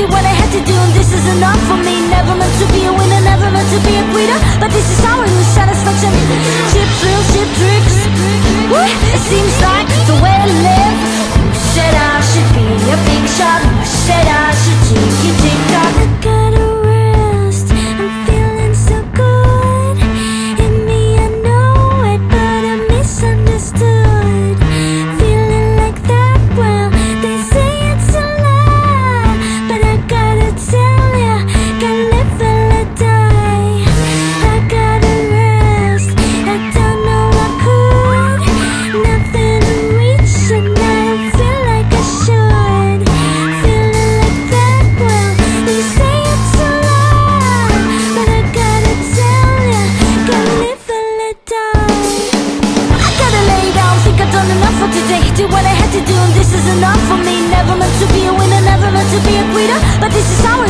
did what I had to do and this is enough for me. Never meant to be a winner, never meant to be a quitter But this is our I satisfaction. Chip thrills, chip tricks It seems like enough for me. Never meant to be a winner, never meant to be a breeder But this is how it